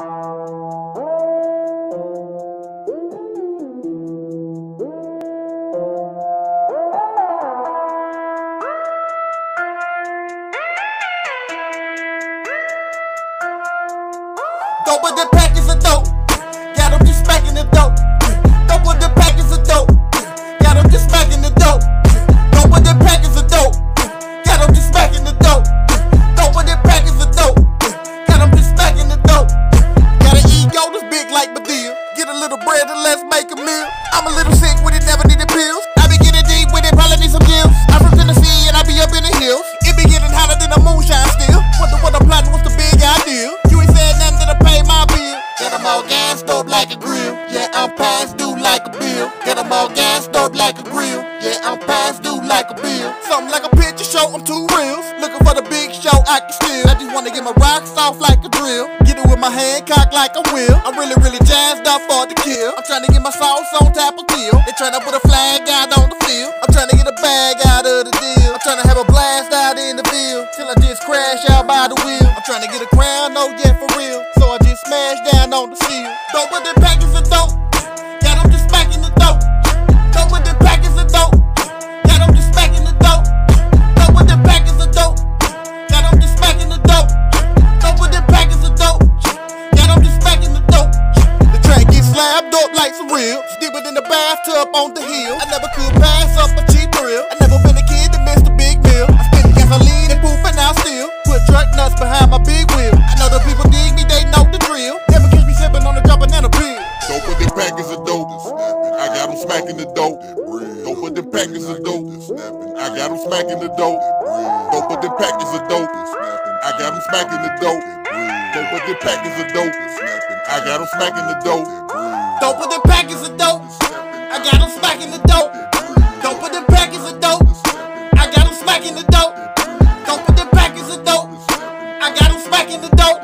Dope with the package I'm a little sick with it, never needed pills. I be getting deep with it, probably need some gills. I'm from Tennessee and I be up in the hills. It be getting hotter than the moonshine still. Wonder what I'm plotting, what's the big idea? You ain't said nothing to pay my bill. Get 'em all gassed up like a grill. Yeah, I'm past due like a bill. Get 'em all gassed up like a grill. Yeah, I'm past due like a bill. Something like a picture show, I'm two reels. Looking for the big show I can steal. I just wanna get my rocks off like a drill. Get it my hand cocked like a wheel. I'm really, really jazzed up for the kill. I'm trying to get my sauce on tap of kill. They trying to put a flag out on the field. I'm trying to get a bag out of the deal. I'm trying to have a blast out in the field. Till I just crash out by the wheel. I'm trying to get a crown, no, yeah, for real. So I just smash down on the seal. Dope with the package of dope. Up like some real. Deeper than the bathtub on the hill. I never could pass up a cheap thrill. I never been a kid that missed a big meal. I spent gasoline and poop and now still put truck nuts behind my big wheel. I know the people dig me, they know the drill. Never catch me sipping on a drop banana peel. Dope with them packets of dope. I got them smacking the dope. Dope with them packets of dope. I got them smacking the dope. Dope with them packets of dope. I got them smacking the dope. Dope with them packets of dope. I got them smacking the dope. Dope with the packets of dope. I got them smacking the dope. Dope with the packets of dope. I got them smacking the dope. Dope with the packets of dope. I got them smacking the dope.